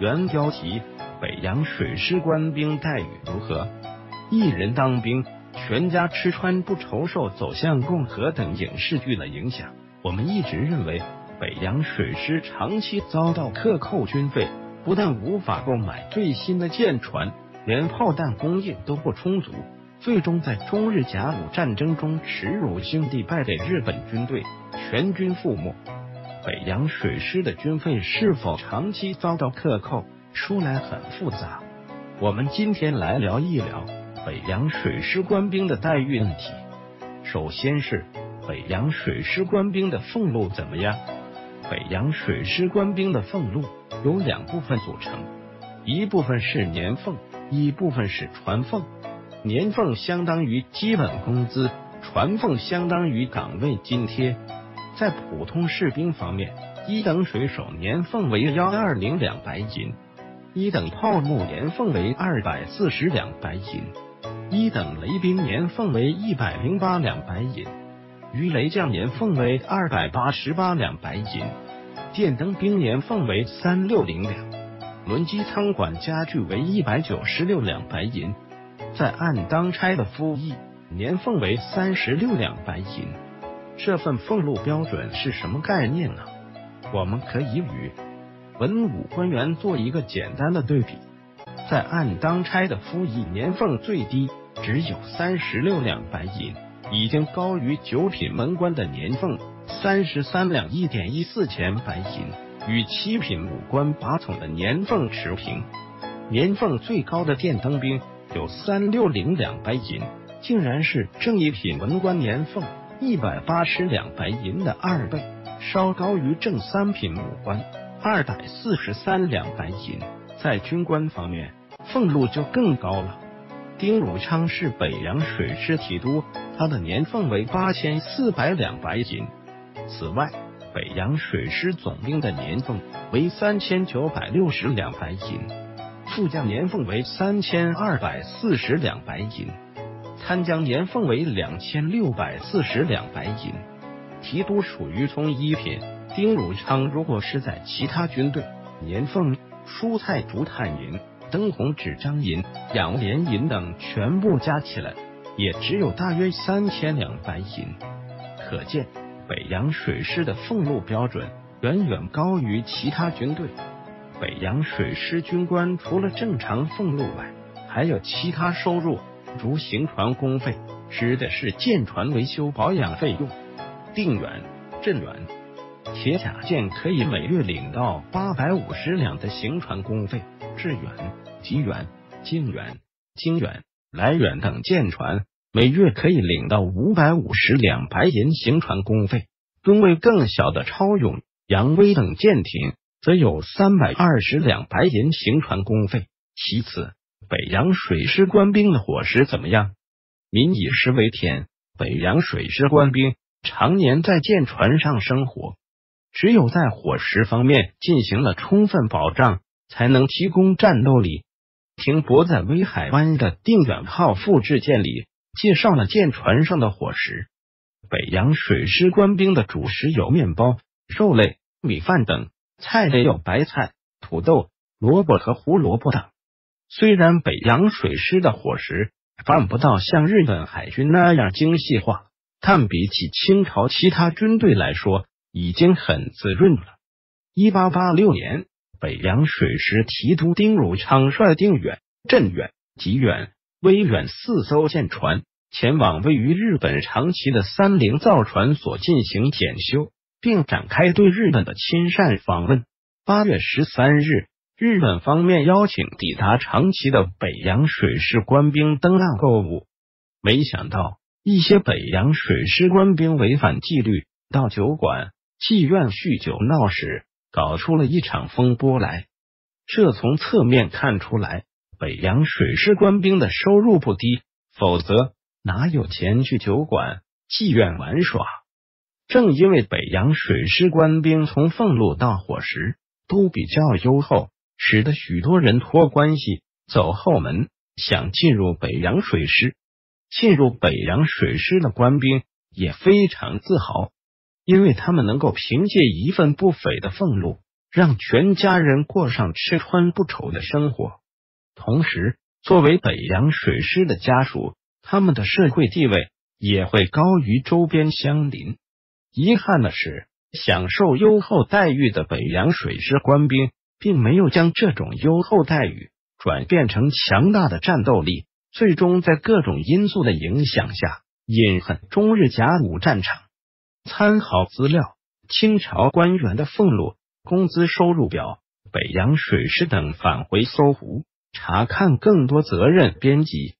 原标题：北洋水师官兵待遇如何？一人当兵，全家吃穿不愁，受走向共和等影视剧的影响，我们一直认为北洋水师长期遭到克扣军费，不但无法购买最新的舰船，连炮弹供应都不充足，最终在中日甲午战争中耻辱性地败给日本军队，全军覆没。北洋水师的军费是否长期遭到克扣？说来很复杂。我们今天来聊一聊北洋水师官兵的待遇问题。首先是北洋水师官兵的俸禄怎么样？北洋水师官兵的俸禄由两部分组成，一部分是年俸，一部分是船俸。年俸相当于基本工资，船俸相当于岗位津贴。在普通士兵方面，一等水手年俸为幺二零两白银，一等炮木年俸为二百四十两白银，一等雷兵年俸为一百零八两白银，鱼雷将年俸为二百八十八两白银，电灯兵年俸为三六零两，轮机舱管家具为一百九十六两白银，在岸当差的夫役年俸为三十六两白银。这份俸禄标准是什么概念呢？我们可以与文武官员做一个简单的对比。在按当差的夫役年俸最低只有三十六两白银，已经高于九品文官的年俸三十三两一点一四钱白银，与七品武官把总的年俸持平。年俸最高的电灯兵有三六零两白银，竟然是正一品文官年俸。一百八十两白银的二倍，稍高于正三品武官二百四十三两白银。在军官方面，俸禄就更高了。丁汝昌是北洋水师提督，他的年俸为八千四百两白银。此外，北洋水师总兵的年俸为三千九百六十两白银，副将年俸为三千二百四十两白银。参将年俸为两千六百四十两白银，提督属于从一品。丁汝昌如果是在其他军队，年俸、蔬菜竹炭银、灯红纸张银、养廉银等全部加起来，也只有大约三千两白银。可见北洋水师的俸禄标准远远高于其他军队。北洋水师军官除了正常俸禄外，还有其他收入。如行船工费，指的是舰船维修保养费用；定远、镇远、铁甲舰可以每月领到八百五十两的行船工费；致远、吉远、靖远、京远、来远等舰船每月可以领到五百五十两白银行船工费；吨位更小的超勇、扬威等舰艇则有三百二十两白银行船工费。其次。北洋水师官兵的伙食怎么样？民以食为天，北洋水师官兵常年在舰船上生活，只有在伙食方面进行了充分保障，才能提供战斗力。停泊在威海湾的定远号复制舰里，介绍了舰船上的伙食。北洋水师官兵的主食有面包、肉类、米饭等，菜类有白菜、土豆、萝卜和胡萝卜等。虽然北洋水师的伙食办不到像日本海军那样精细化，但比起清朝其他军队来说，已经很滋润了。一八八六年，北洋水师提督丁汝昌率定远、镇远、吉远、威远四艘舰船前往位于日本长崎的三菱造船所进行检修，并展开对日本的亲善访问。八月十三日。日本方面邀请抵达长崎的北洋水师官兵登岸购物，没想到一些北洋水师官兵违反纪律，到酒馆、妓院酗酒闹事，搞出了一场风波来。这从侧面看出来，北洋水师官兵的收入不低，否则哪有钱去酒馆、妓院玩耍？正因为北洋水师官兵从俸禄到伙食都比较优厚。使得许多人托关系走后门，想进入北洋水师。进入北洋水师的官兵也非常自豪，因为他们能够凭借一份不菲的俸禄，让全家人过上吃穿不愁的生活。同时，作为北洋水师的家属，他们的社会地位也会高于周边乡邻。遗憾的是，享受优厚待遇的北洋水师官兵，并没有将这种优厚待遇转变成强大的战斗力，最终在各种因素的影响下，隐恨中日甲午战场。参考资料：清朝官员的俸禄、工资收入表、北洋水师等返回搜狐，查看更多责任编辑。